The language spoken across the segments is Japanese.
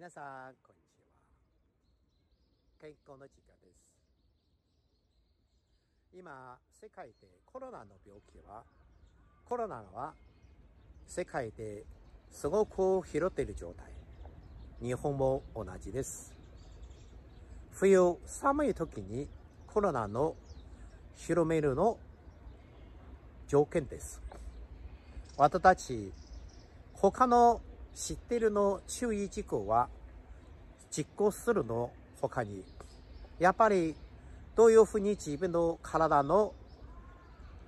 皆さん、こんにちは。健康の時間です。今、世界でコロナの病気は、コロナは世界ですごく広っている状態。日本も同じです。冬、寒い時にコロナの広めるの条件です。私たち、他の知ってるの注意事項は実行するの他に、やっぱりどういうふうに自分の体の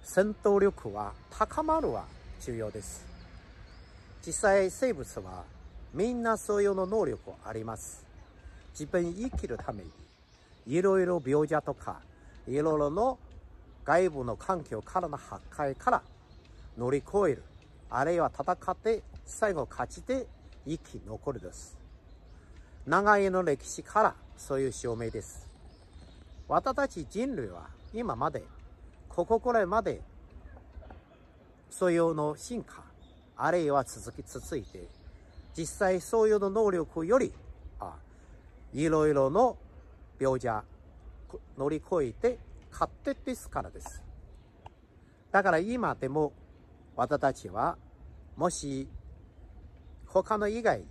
戦闘力は高まるは重要です。実際生物はみんなそういうの能力あります。自分生きるためにいろいろ病者とかいろいろの外部の環境からの破壊から乗り越える。あるいは戦って最後勝ちて生き残るです。長いの歴史からそういう証明です。私たち人類は今まで、ここくらまで、そういうの進化、あるいは続き続いて、実際そういうの能力より、あいろいろの病者乗り越えて勝手ですからです。だから今でも私たちは、もし他の以外に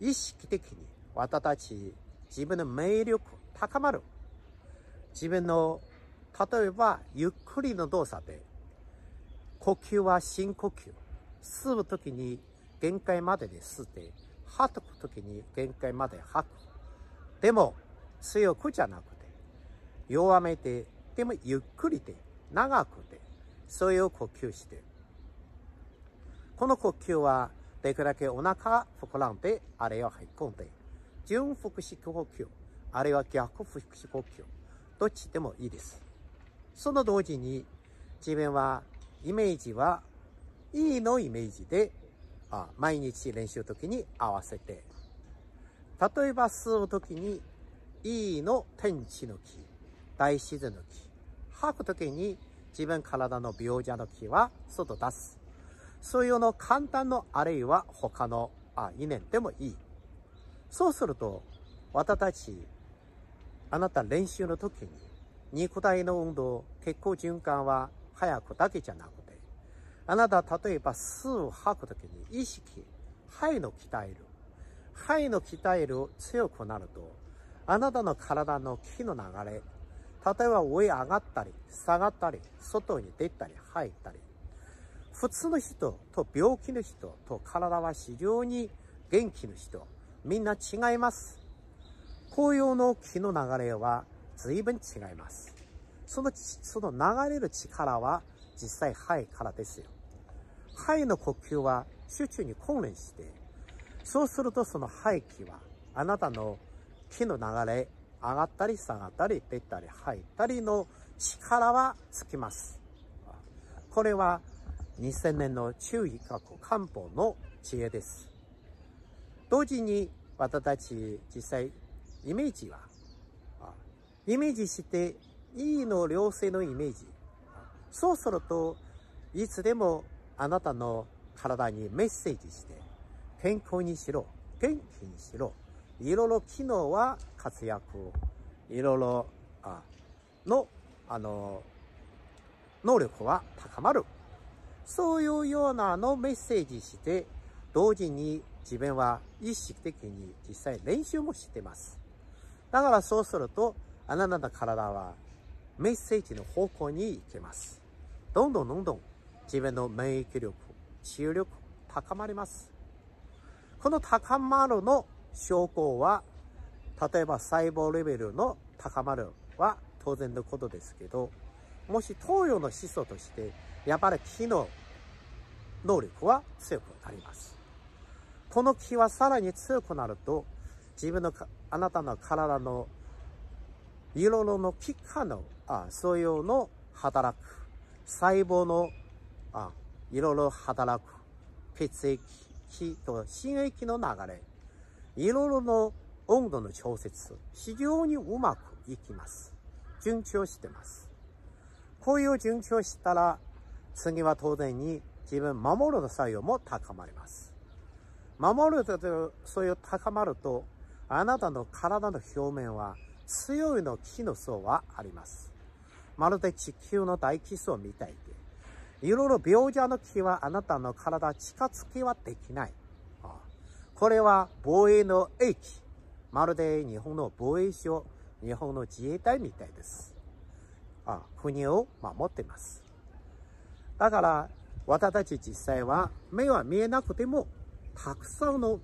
意識的に私たち自分の免疫力高まる。自分の、例えばゆっくりの動作で、呼吸は深呼吸。吸うときに限界までで吸って、吐くときに限界まで吐く。でも強くじゃなくて、弱めて、でもゆっくりで、長くで、そういう呼吸して。この呼吸は、できるだけお腹膨らんで、あるいは入り込んで、純腹式呼吸、あるいは逆腹式呼吸、どっちでもいいです。その同時に、自分は、イメージは、いいのイメージで、あ毎日練習の時に合わせて、例えば吸う時に、いいの天地の木、大自然の木、吐く時に自分体の病者の木は外出す。そういうの簡単のあるいは他のあ意念でもいい。そうすると、私たち、あなた練習の時に、肉体の運動、血行循環は早くだけじゃなくて、あなた例えば吸う吐く時に意識、肺の鍛える。肺の鍛える強くなると、あなたの体の気の流れ、例えば上上がったり、下がったり、外に出たり、入ったり、普通の人と病気の人と体は非常に元気の人、みんな違います。紅葉の気の流れは随分違います。その、その流れる力は実際肺からですよ。肺の呼吸は集中に訓練して、そうするとその肺気はあなたの気の流れ、上がったり下がったり出たり入ったりの力はつきます。これは2000年の中医学漢方の知恵です。同時に私たち実際イメージは、イメージしていいの良性のイメージ。そうするといつでもあなたの体にメッセージして健康にしろ、元気にしろ、いろいろ機能は活躍、いろいろの、あの、能力は高まる。そういうようなのメッセージして、同時に自分は意識的に実際練習もしてます。だからそうすると、あなたの体はメッセージの方向に行けます。どんどんどんどん自分の免疫力、治癒力高まります。この高まるの証拠は、例えば細胞レベルの高まるは当然のことですけど、もし東洋の思想として、やっぱり気の能力は強くなります。この気はさらに強くなると、自分のあなたの体のいろいろの器官の、あそういうの働く。細胞の、あいろいろ働く。血液、気と心液の流れ。いろいろの温度の調節。非常にうまくいきます。順調してます。こういう順調したら、次は当然に自分守るの作用も高まります。守ると、そういう高まると、あなたの体の表面は強いの木の層はあります。まるで地球の大基礎みたいで、いろいろ病者の木はあなたの体近づきはできない。これは防衛の英機。まるで日本の防衛省、日本の自衛隊みたいです。あ国を守っています。だから、私たち実際は目は見えなくても、たくさんの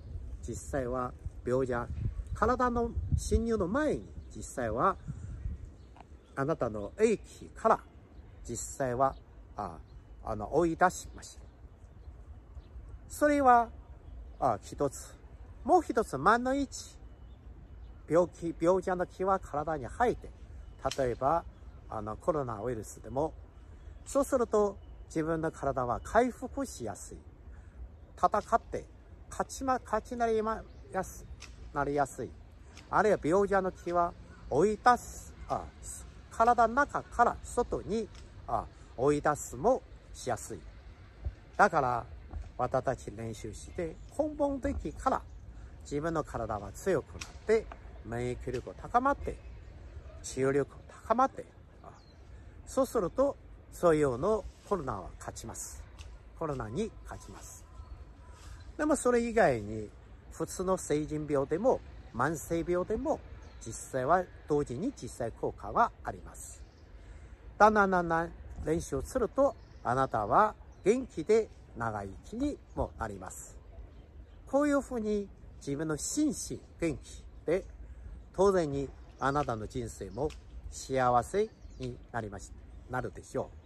実際は病者、体の侵入の前に実際はあなたの英気から実際はああの追い出しました。それはあ一つ。もう一つ、万の一。病気、病者の気は体に入って、例えばあのコロナウイルスでも、そうすると自分の体は回復しやすい。戦って勝ちま、勝ちなりまやす、なりやすい。あるいは病者の気は追い出す、あ体の中から外にあ追い出すもしやすい。だから、私たち練習して根本的から自分の体は強くなって免疫力が高まって治療力が高まってそうするとそういうのコロナは勝ちます。コロナに勝ちます。でもそれ以外に普通の成人病でも慢性病でも実際は同時に実際効果はあります。だんだんだんだん練習するとあなたは元気で長生きにもなります。こういうふうに自分の心身元気で当然にあなたの人生も幸せになりましなるでしょう。